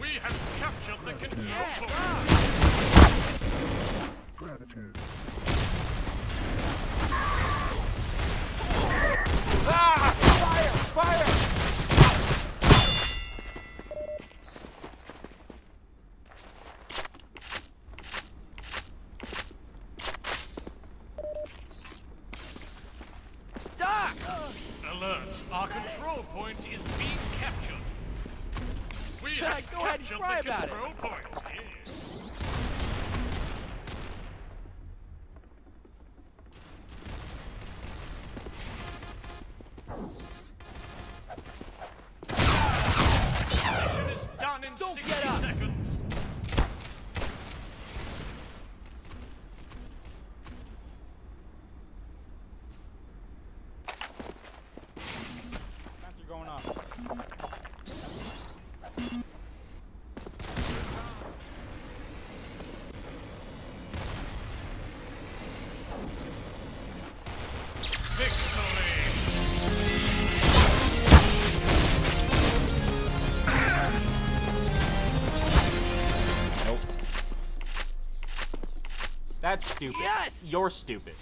We have captured the control Yeah, point. Alert! Our control point is being captured. We have go ahead and captured cry the about it. control point. Yes. Mission is done in Don't That's stupid. Yes! You're stupid.